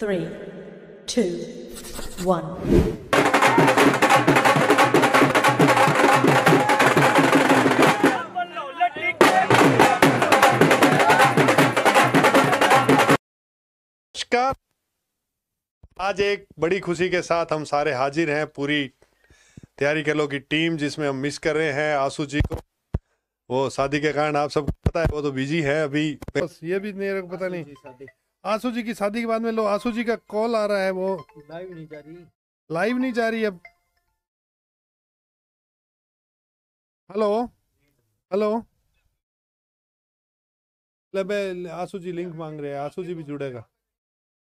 three, two, one. नमस्कार। आज एक बड़ी खुशी के साथ हम सारे हाजिर हैं पूरी तैयारी कर लो की टीम जिसमें हम मिस कर रहे हैं आँसू जी को। वो शादी के कारण आप सबको पता है वो तो बिज़ी है अभी। बस ये भी मेरे को पता नहीं। आँसू जी की शादी के बाद में लो आँसू जी का कॉल आ रहा है वो। लाइव नहीं जा रही। लाइव नहीं जा रही अब। हेलो हेलो ले आँसू जी लिंक मांग रहे हैं आँसू जी भी जुड़ेगा।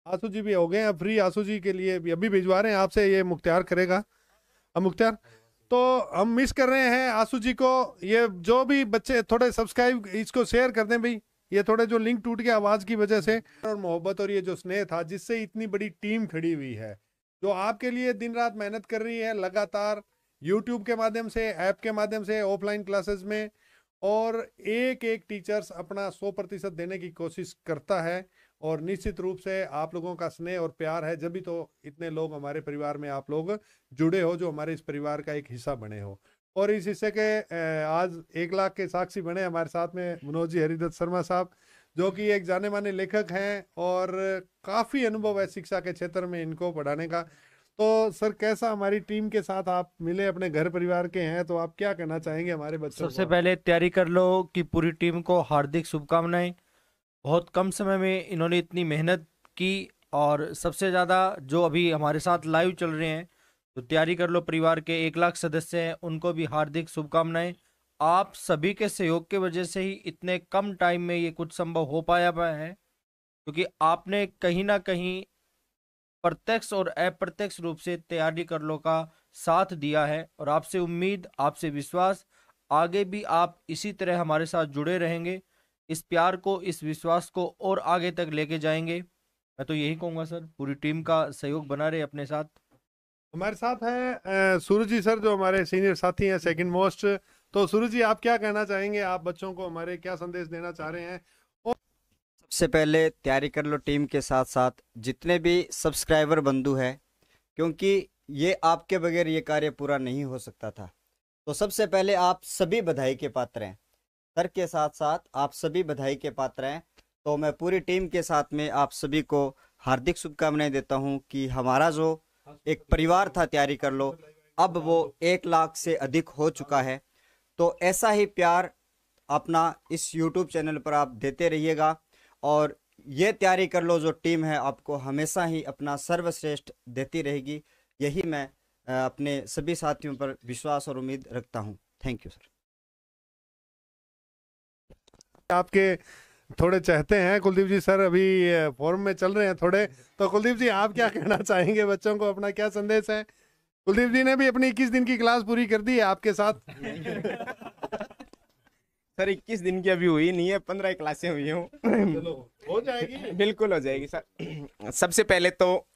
आँसू जी भी हो गए हैं फ्री आँसू जी के लिए भी अभी भिजवा रहे हैं आपसे ये मुख्तियार करेगा। अब मुख्तियार तो हम मिस कर रहे हैं आँसू जी को। ये जो भी बच्चे थोड़े सब्सक्राइब इसको शेयर कर दें भाई। ये थोड़े जो लिंक टूट गया आवाज़ की वजह से। और मोहब्बत और ये जो स्नेह था, जिससे इतनी बड़ी टीम खड़ी हुई है, जो आपके लिए दिन रात मेहनत कर रही है, लगातार यूट्यूब के माध्यम से ऐप के माध्यम से ऑफलाइन क्लासेस में, और एक एक टीचर्स अपना सौ प्रतिशत देने की कोशिश करता है, और निश्चित रूप से आप लोगों का स्नेह और प्यार है, जब भी तो इतने लोग हमारे परिवार में आप लोग जुड़े हो, जो हमारे इस परिवार का एक हिस्सा बने हो। और इस हिस्से के आज एक लाख के साक्षी बने हमारे साथ में मनोज जी हरिदत्त शर्मा साहब जो कि एक जाने माने लेखक हैं और काफ़ी अनुभव है शिक्षा के क्षेत्र में इनको पढ़ाने का। तो सर कैसा हमारी टीम के साथ आप मिले अपने घर परिवार के हैं तो आप क्या कहना चाहेंगे हमारे बच्चों सबसे पहले तैयारी कर लो कि पूरी टीम को हार्दिक शुभकामनाएँ। बहुत कम समय में इन्होंने इतनी मेहनत की और सबसे ज़्यादा जो अभी हमारे साथ लाइव चल रहे हैं तो तैयारी कर लो परिवार के एक लाख सदस्य हैं, उनको भी हार्दिक शुभकामनाएँ। आप सभी के सहयोग की वजह से ही इतने कम टाइम में ये कुछ संभव हो पाया है, क्योंकि आपने कहीं ना कहीं प्रत्यक्ष और अप्रत्यक्ष रूप से तैयारी कर लो का साथ दिया है और आपसे उम्मीद, आपसे विश्वास, आगे भी आप इसी तरह हमारे साथ जुड़े रहेंगे। इस प्यार को, इस विश्वास को और आगे तक लेके जाएँगे। मैं तो यही कहूँगा, सर, पूरी टीम का सहयोग बना रहे अपने साथ। हमारे साथ हैं सूरज जी सर, जो हमारे सीनियर साथी हैं सेकंड मोस्ट तो सूरज जी आप क्या कहना चाहेंगे? आप बच्चों को हमारे क्या संदेश देना चाह रहे हैं? और सबसे पहले तैयारी कर लो टीम के साथ साथ, जितने भी सब्सक्राइबर बंधु हैं, क्योंकि ये आपके बगैर ये कार्य पूरा नहीं हो सकता था। तो सबसे पहले आप सभी बधाई के पात्र हैं। सर के साथ साथ आप सभी बधाई के पात्र हैं। तो मैं पूरी टीम के साथ में आप सभी को हार्दिक शुभकामनाएँ देता हूँ कि हमारा जो एक परिवार था, तैयारी कर लो। अब वो एक लाख से अधिक हो चुका है। तो ऐसा ही प्यार अपना इस यूट्यूब चैनल पर आप देते रहिएगा और ये तैयारी कर लो, जो टीम है आपको हमेशा ही अपना सर्वश्रेष्ठ देती रहेगी। यही मैं अपने सभी साथियों पर विश्वास और उम्मीद रखता हूँ। Thank you, sir. आपके थोड़े चाहते हैं कुलदीप जी सर अभी फॉर्म में चल रहे हैं थोड़े। तो कुलदीप जी आप क्या कहना चाहेंगे? बच्चों को अपना क्या संदेश है? कुलदीप जी ने भी अपनी इक्कीस दिन की क्लास पूरी कर दी है आपके साथ। सर इक्कीस दिन की अभी हुई नहीं है पंद्रह क्लासें हुई हूँ। हो जाएगी। बिल्कुल हो जाएगी सर। सबसे पहले तो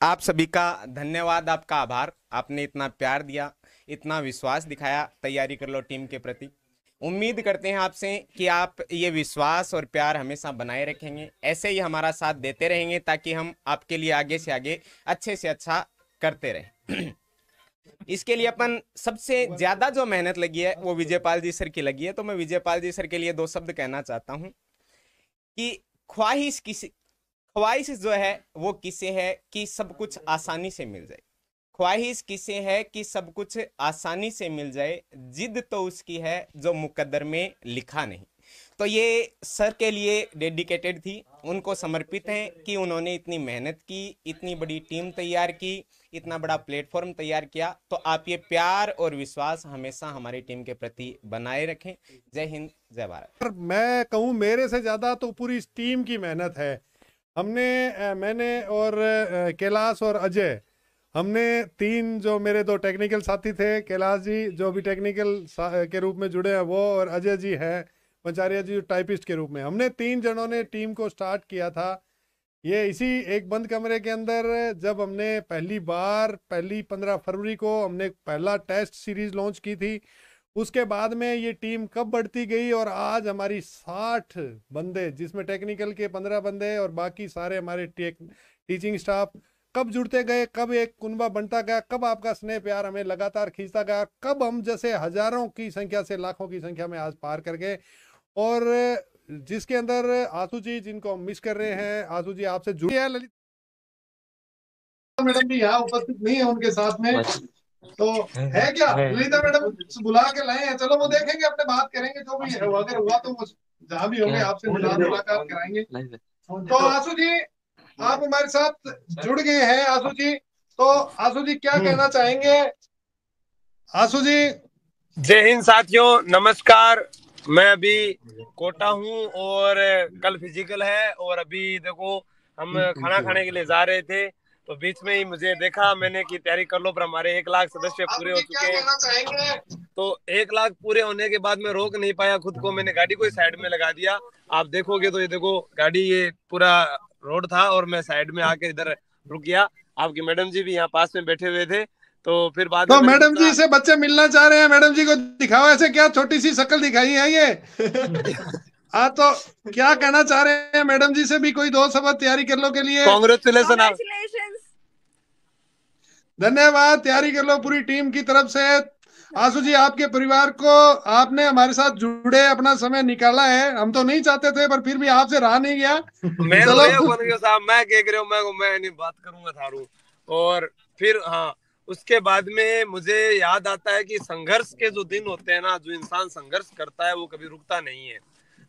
आप सभी का धन्यवाद आपका आभार। आपने इतना प्यार दिया इतना विश्वास दिखाया तैयारी कर लो टीम के प्रति। उम्मीद करते हैं आपसे कि आप ये विश्वास और प्यार हमेशा बनाए रखेंगे। ऐसे ही हमारा साथ देते रहेंगे ताकि हम आपके लिए आगे से आगे अच्छे से अच्छा करते रहें। इसके लिए अपन सबसे ज़्यादा जो मेहनत लगी है, वो विजयपाल जी सर की लगी है। तो मैं विजयपाल जी सर के लिए दो शब्द कहना चाहता हूँ कि ख्वाहिश किसी, ख्वाहिश जो है, वो किसे है कि सब कुछ आसानी से मिल जाए। ख्वाहिश किसे है कि सब कुछ आसानी से मिल जाए? जिद तो उसकी है जो मुकद्दर में लिखा नहीं। तो ये सर के लिए डेडिकेटेड थी। उनको समर्पित हैं कि उन्होंने इतनी मेहनत की, इतनी बड़ी टीम तैयार की, इतना बड़ा प्लेटफॉर्म तैयार किया। तो आप ये प्यार और विश्वास हमेशा हमारी टीम के प्रति बनाए रखें। जय हिंद, जय भारत। मैं कहूँ, मेरे से ज़्यादा तो पूरी इस टीम की मेहनत है। हमने मैंने और कैलाश और अजय हमने तीन जो मेरे दो टेक्निकल साथी थे, कैलाश जी, जो भी टेक्निकल के रूप में जुड़े हैं, वो और अजय जी हैं, पंचारिया जी टाइपिस्ट के रूप में। हमने तीन जनों ने टीम को स्टार्ट किया था। ये इसी एक बंद कमरे के अंदर, जब हमने पहली बार, पहली पंद्रह फरवरी को हमने पहला टेस्ट सीरीज़ लॉन्च की थी, उसके बाद में ये टीम कब बढ़ती गई और आज हमारी साठ बंदे, जिसमें टेक्निकल के पंद्रह बंदे और बाकी सारे हमारे टीचिंग स्टाफ कब जुड़ते गए कब एक कुनबा बनता गया कब आपका स्नेह प्यार हमें लगातार खींचता गया कब हम जैसे हज़ारों की संख्या से लाखों की संख्या में आज पार कर गए। और जिसके अंदर आसू जी जिनको हम मिस कर रहे हैं आसू जी आपसे जुड़े हैं ललित मैडम भी यहाँ उपस्थित नहीं है उनके साथ में। तो है क्या? ललिता मैडम बुला के लाए हैं। चलो वो देखेंगे अपने बात करेंगे जो भी है। अगर हुआ तो जहाँ भी होंगे आपसे मुलाकात कराएँगे। तो आसू जी आप हमारे साथ जुड़ गए हैं आसू जी। तो आसू जी क्या कहना चाहेंगे? आसू जी। जय हिंद साथियों नमस्कार। मैं अभी कोटा हूँ और कल फ़िज़िकल है और अभी देखो हम खाना खाने के लिए जा रहे थे तो बीच में ही मुझे देखा मैंने कि तैयारी कर लो पर हमारे एक लाख सदस्य पूरे हो चुके हैं। तो एक लाख पूरे होने के बाद मैं रोक नहीं पाया खुद को मैंने गाड़ी को साइड में लगा दिया। आप देखोगे तो ये देखो गाड़ी ये पूरा रोड था और मैं साइड में आके इधर रुक गया। आपकी मैडम जी भी यहाँ पास में बैठे हुए थे तो फिर बाद तो में मैडम जी से बच्चे मिलना चाह रहे हैं मैडम जी को दिखाओ ऐसे क्या छोटी सी शक्ल दिखाई है ये? हाँ तो क्या कहना चाह रहे हैं मैडम जी से भी? कोई दो शब्द तैयारी कर लो के लिए। कांग्रेचुलेसन आप धन्यवाद तैयारी कर लो पूरी टीम की तरफ़ से। आसू जी आपके परिवार को आपने हमारे साथ जुड़े अपना समय निकाला है। हम तो नहीं चाहते थे पर फिर भी आपसे रहा नहीं गया। मैं तो साहब मैं कह रहे हो मैं मैं नहीं बात करूँगा थारू। और फिर हाँ उसके बाद में मुझे याद आता है कि संघर्ष के जो दिन होते हैं ना जो इंसान संघर्ष करता है वो कभी रुकता नहीं है।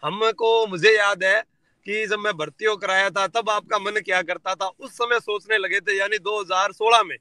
हमको मुझे याद है कि जब मैं भर्ती हो कराया था तब आपका मन क्या करता था? उस समय सोचने लगे थे यानी 2016 में।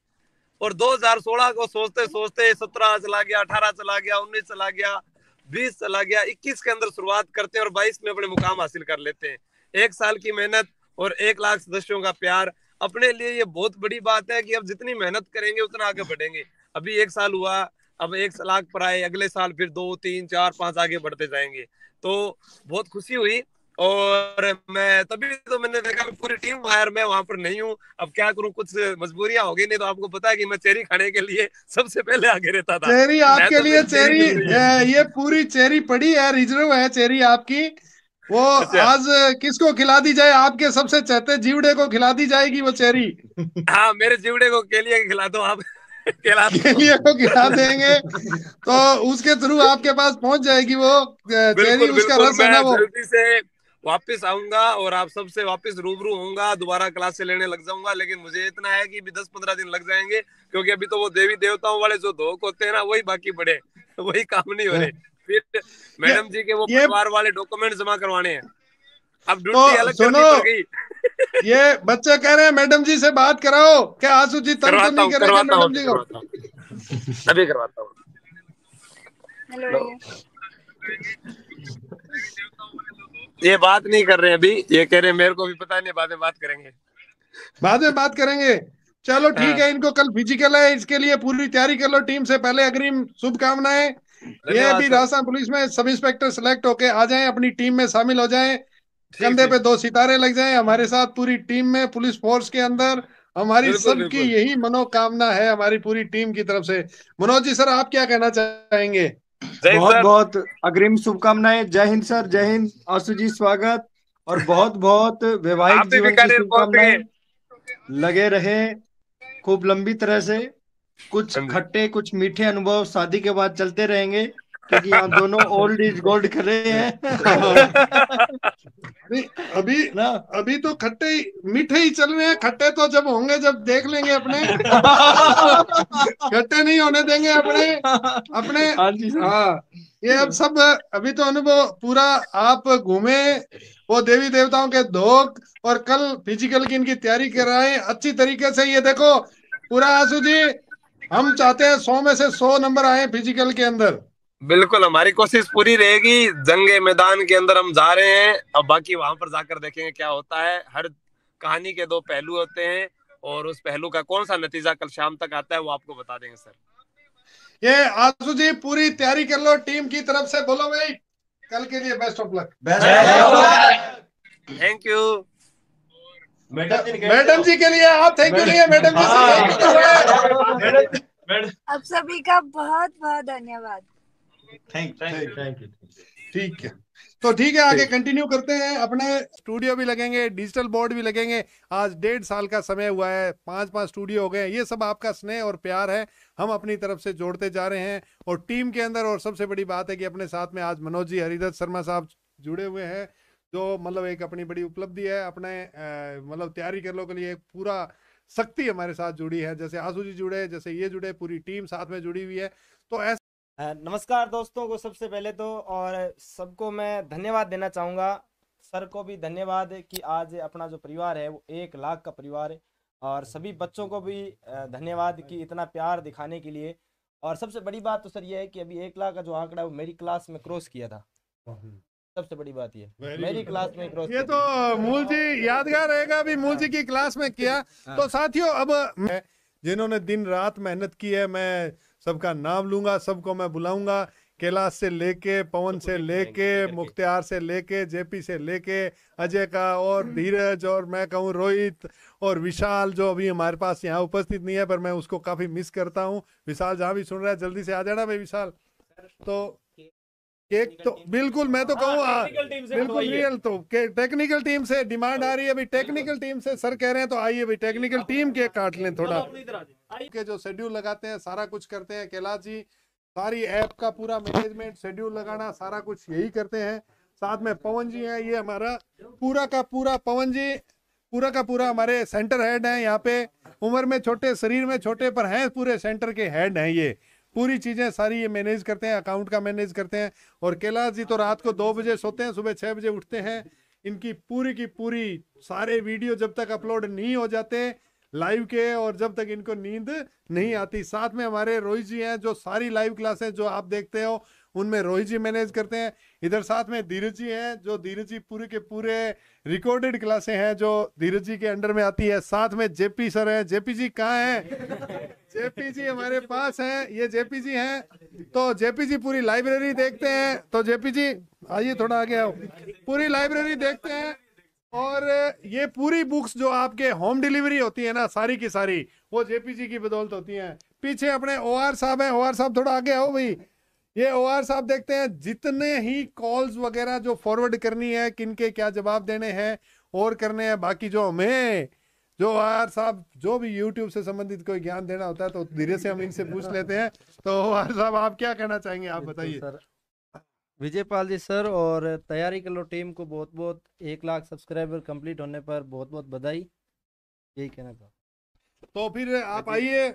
और 2016 को सोचते सोचते 17 चला गया 18 चला गया 19 चला गया 20 चला गया 21 के अंदर शुरुआत करते हैं और 22 में अपने मुकाम हासिल कर लेते हैं। एक साल की मेहनत और एक लाख सदस्यों का प्यार अपने लिए ये बहुत बड़ी बात है कि अब जितनी मेहनत करेंगे, उतना आगे बढ़ेंगे। अभी एक साल हुआ, अब एक लाख पर आए, अगले साल फिर दो, तीन, चार, पाँच आगे बढ़ते जाएँगे। तो बहुत खुशी हुई। और मैं तभी तो मैंने देखा पूरी टीम वायर मैं वहाँ पर नहीं हूँ। अब क्या करूँ कुछ मजबूरियाँ हो गई नहीं तो आपको पता है कि मैं चेरी खाने के लिए सबसे पहले आगे रहता था। चेरी आपके तो लिए चेरी चेरी ये पूरी चेरी पड़ी है रिज़र्व है चेरी आपकी। वो अच्छा। आज किसको खिला दी जाए? आपके सबसे चहते जीवड़े को खिला दी जाएगी वो चेरी। हाँ मेरे जीवड़े को केलिया खिला दो आप केलिया को खिला देंगे। तो उसके थ्रू आपके पास पहुँच जाएगी वो चेरी उसका रस है ना वो। जल्दी से वापस आऊँगा और आप सबसे वापस रूबरू होऊँगा दोबारा क्लास से लेने लग जाऊँगा। लेकिन मुझे इतना है कि भी दस पंद्रह दिन लग जाएँगे क्योंकि अभी तो वो देवी देवताओं वाले जो धोख होते हैं ना वही बाकी पड़े वही काम नहीं हो रहे। फिर मैडम जी के वो परिवार वाले डॉक्यूमेंट जमा करवाने हैं। अब तो ड्यूटी अलग सुनो, गई। ये बच्चे कह रहे हैं मैडम जी से बात कराओ। क्या आँसू जी तंग तो करवाता नहीं हूँ करेंगे करवाता हूँ मैडम जी को? अभी करवाता हूँ. ये बात नहीं कर रहे हैं अभी। ये कह रहे हैं मेरे को भी पता नहीं बाद में बात करेंगे। बाद में बात करेंगे। चलो ठीक हाँ। है इनको कल फ़िज़िकल है इसके लिए पूरी तैयारी कर लो टीम से पहले। अग्रिम शुभकामनाएँ। ये अभी राजस्थान पुलिस में सब इंस्पेक्टर सिलेक्ट होके आ जाएँ अपनी टीम में शामिल हो जाएँ। कंधे पे दो सितारे लग जाएँ हमारे साथ पूरी टीम में पुलिस फोर्स के अंदर। हमारी सबकी यही मनोकामना है हमारी पूरी टीम की तरफ़ से। मनोज जी सर आप क्या कहना चाहेंगे? बहुत बहुत अग्रिम शुभकामनाएँ। जय हिंद सर जय हिंद। आशु जी स्वागत। और बहुत बहुत वैवाहिक जीवन की। शुभकामनाएँ। लगे रहे खूब लंबी तरह से। कुछ हाँ खट्टे कुछ मीठे अनुभव शादी के बाद चलते रहेंगे क्योंकि यहाँ दोनों ओल्ड इज़ गोल्ड कर रहे हैं। नहीं, अभी ना? अभी तो खट्टे ही मीठे ही चल रहे हैं। खट्टे तो जब होंगे जब देख लेंगे अपने। खट्टे नहीं होने देंगे अपने। अपने हाँ सर। हाँ। ये अब सब अभी तो अनुभव पूरा आप घूमे वो देवी देवताओं के धोख और कल फ़िज़िकल की इनकी तैयारी कराएँ अच्छी तरीके से ये देखो पूरा आँसू जी हम चाहते हैं सौ में से सौ नंबर आए फ़िज़िकल के अंदर। बिल्कुल हमारी कोशिश पूरी रहेगी। जंगे मैदान के अंदर हम जा रहे हैं। अब बाकी वहाँ पर जाकर देखेंगे क्या होता है। हर कहानी के दो पहलू होते हैं और उस पहलू का कौन सा नतीजा कल शाम तक आता है वो आपको बता देंगे सर। ये आँसू जी पूरी तैयारी कर लो टीम की तरफ़ से। बोलो भाई कल के लिए best of luck thank you madam ji के लिए आप थैंक यू नहीं है मैडम जी आप सभी का बहुत बहुत धन्यवाद। थैंक थैंक यू ठीक है। तो ठीक है आगे कंटिन्यू करते हैं। अपने स्टूडियो भी लगेंगे डिजिटल बोर्ड भी लगेंगे। आज डेढ़ साल का समय हुआ है पाँच पाँच स्टूडियो हो गए ये सब आपका स्नेह और प्यार है। हम अपनी तरफ़ से जोड़ते जा रहे हैं और टीम के अंदर और सबसे बड़ी बात है कि अपने साथ में आज मनोज जी हरिदत्त शर्मा साहब जुड़े हुए हैं जो मतलब एक अपनी बड़ी उपलब्धि है अपने मतलब तैयारी कर लो के लिए एक पूरा शक्ति हमारे साथ जुड़ी है। जैसे आसू जी जुड़े जैसे ये जुड़े पूरी टीम साथ में जुड़ी हुई है। तो ऐसे नमस्कार दोस्तों को सबसे पहले तो और सबको मैं धन्यवाद देना चाहूँगा। सर को भी धन्यवाद कि आज अपना जो परिवार है वो एक लाख का परिवार है। और सभी बच्चों को भी धन्यवाद कि इतना प्यार दिखाने के लिए। और सबसे बड़ी बात तो सर ये है कि अभी एक लाख का जो आंकड़ा है वो मेरी क्लास में क्रॉस किया था। सबसे बड़ी बात ये मेरी क्लास में क्रॉस ये तो मूल जी यादगार रहेगा अभी मूल जी की क्लास में किया। तो साथियों अब जिन्होंने दिन रात मेहनत की है मैं सबका नाम लूँगा सबको मैं बुलाऊँगा कैलाश से लेके पवन से लेके मुख्तियार से लेके जेपी से लेके अजय का और धीरज और मैं कहूँ रोहित और विशाल जो अभी हमारे पास यहाँ उपस्थित नहीं है पर मैं उसको काफ़ी मिस करता हूँ। विशाल जहाँ भी सुन रहा है जल्दी से आ जाना भाई विशाल। तो केक तो बिल्कुल मैं तो कहूँ team से बिल्कुल रियल तो के टेक्निकल टीम से डिमांड आ रही है अभी टेक्निकल टीम से सर कह रहे हैं तो आइए भाई टेक्निकल टीम के काट लें थोड़ा। के जो शेड्यूल लगाते हैं सारा कुछ करते हैं कैलाश जी सारी ऐप का पूरा मैनेजमेंट शेड्यूल लगाना सारा कुछ यही करते हैं। साथ में पवन जी हैं ये हमारा पूरा का पूरा पवन जी पूरा का पूरा हमारे सेंटर हेड हैं यहाँ पे। उम्र में छोटे शरीर में छोटे पर हैं पूरे सेंटर के हेड हैं ये। पूरी चीज़ें सारी ये मैनेज करते हैं अकाउंट का मैनेज करते हैं और कैलाश जी तो रात को दो बजे सोते हैं, सुबह छह बजे उठते हैं। इनकी पूरी की पूरी सारे वीडियो जब तक अपलोड नहीं हो जाते लाइव के और जब तक इनको नींद नहीं आती। साथ में हमारे रोहित जी हैं जो सारी लाइव क्लासेस जो आप देखते हो, उनमें रोहित जी मैनेज करते हैं। इधर साथ में धीरज जी हैं, जो धीरज जी पूरे के पूरे रिकॉर्डेड क्लासें हैं, जो धीरज जी के अंडर में आती है। साथ में जेपी सर हैं। जेपी जी कहाँ हैं? जेपी जी हमारे पास हैं ये जेपी जी हैं तो जेपी जी पूरी लाइब्रेरी देखते हैं तो जेपी जी आइए थोड़ा आगे आओ। पूरी लाइब्रेरी देखते हैं और ये पूरी बुक्स जो आपके होम डिलीवरी होती है ना सारी की सारी वो जेपी जी की बदौलत होती हैं। पीछे अपने ओ आर साहब हैं ओ आर साहब थोड़ा आगे आओ भाई। ये ओ आर साहब देखते हैं जितने ही कॉल्स वगैरह जो फॉरवर्ड करनी है किनके क्या जवाब देने हैं और करने हैं बाकी जो हमें जो आर साहब जो भी यूट्यूब से संबंधित कोई ज्ञान देना होता है तो धीरे से हम इनसे पूछ लेते हैं। तो आर साहब आप क्या कहना चाहेंगे? आप बताइए। सर। विजयपाल जी सर और तैयारी कर लो टीम को बहुत बहुत एक लाख सब्सक्राइबर कंप्लीट होने पर बहुत बहुत बधाई। यही कहना था तो फिर आप आइए।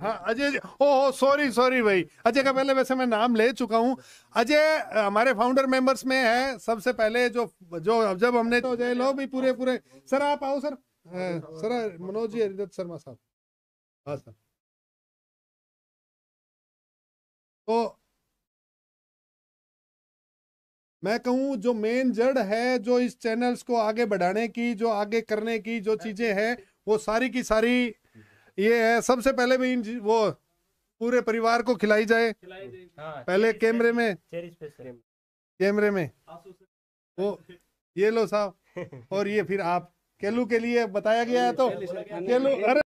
हाँ अजय ओ हो सॉरी सॉरी भाई। अजय का पहले वैसे मैं नाम ले चुका हूँ। अजय हमारे फाउंडर मेंबर्स में है। सबसे पहले जो जो जब हमने तो जय लो भी पूरे पूरे। सर आप आओ सर। सर, मनोज जी, हरिदत्त शर्मा साहब। हाँ सर। तो मैं कहूँ, जो मेन जड़ है, जो इस चैनल्स को आगे बढ़ाने की, जो आगे करने की, जो चीज़ें हैं, वो सारी की सारी ये है। सबसे पहले भी इन वो पूरे परिवार को खिलाई जाए। पहले कैमरे में। कैमरे में। वो, ये लो साहब। और ये फिर आप। केलू के लिए बताया गया है तो केलू अरे